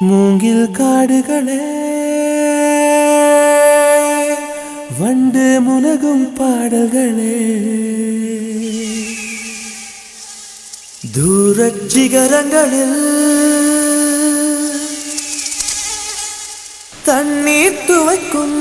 மூங்கில் காடுகளே வண்டு முனகும் பாடல்களே தூரச் சிகரங்களில் தண்ணீர் துவைக்கும்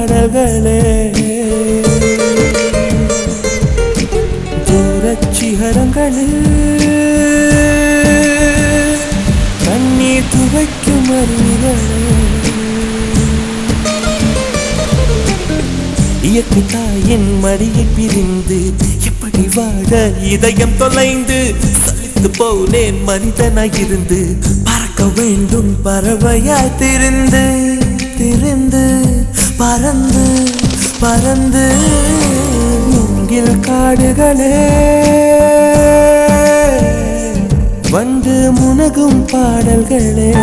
பாடல்களே. தூரச்சிகரங்களில் கண்ணீர் துவைக்கும் அருவிகளே. இயற்கை தாயின் மடியை பிரிந்து எப்படி வாழ இதயம் தொலைந்து சலித்து போனேன் மனிதனாயிருந்து. பறக்க வேண்டும் பறவையாய் திருந்து. பறந்து மூங்கில் காடுகளே. வந்து முனகும் பாடல்களே.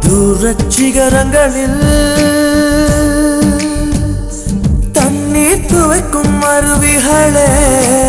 தூரச் சிகரங்களில் தண்ணீர் துவைக்கும் அருவிகளே.